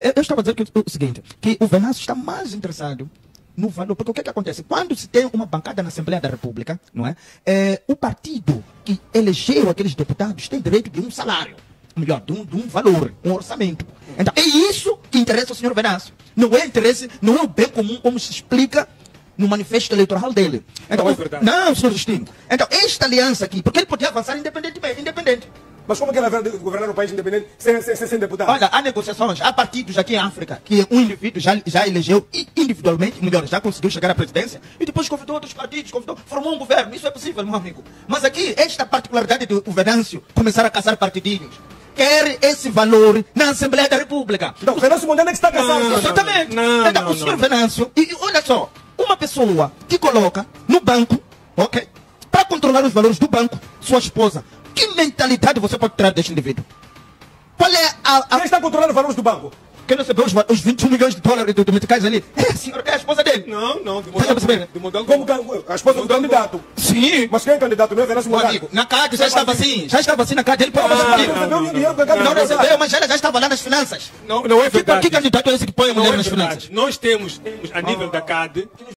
Eu, eu estava dizer que, o seguinte, que o Venâncio está mais interessado no valor, porque o que, é que acontece? Quando se tem uma bancada na Assembleia da República, não é? é o partido que elegeu aqueles deputados tem direito de um salário, melhor, de um, de um valor, um orçamento. Então, é isso que interessa ao senhor Venâncio. Não é interesse, não é o bem comum como se explica no manifesto eleitoral dele. Então, não é verdade. Não, senhor Justino. Então, esta aliança aqui, porque ele podia avançar independentemente, independente. Mas como que ele vai governar um país independente sem, sem, sem deputado? Olha, há negociações, há partidos aqui em África que um indivíduo já, já elegeu individualmente, melhor, já conseguiu chegar à presidência e depois convidou outros partidos, convidou, formou um governo. Isso é possível, meu amigo. Mas aqui, esta particularidade do Venâncio começar a caçar partidinhos quer esse valor na Assembleia da República. Então, o Venâncio Mondlane é que está casado. Não, Exatamente. Não, então, não, o senhor não. Venâncio, e, e olha só, uma pessoa que coloca no banco, ok, para controlar os valores do banco, sua esposa, que mentalidade você pode tirar deste indivíduo? Qual é a. a Quem está controlando os valores do banco? quem recebeu os, os 21 milhões de dólares do, do meticais ali? É a senhora, é a esposa dele. Não, não. De percebendo? de modelo Como a esposa do candidato. Sim. Mas quem é candidato? Não é Venâncio Mondlane? amigo, na CAD já estava assim, já estava assim na CAD, ele Não, fazer não, não, Não candidato. recebeu, mas ela já estava lá nas finanças. Não, não é Que, verdade. que candidato é esse que põe a Não mulher é nas finanças? Nós temos, temos a nível da CAD,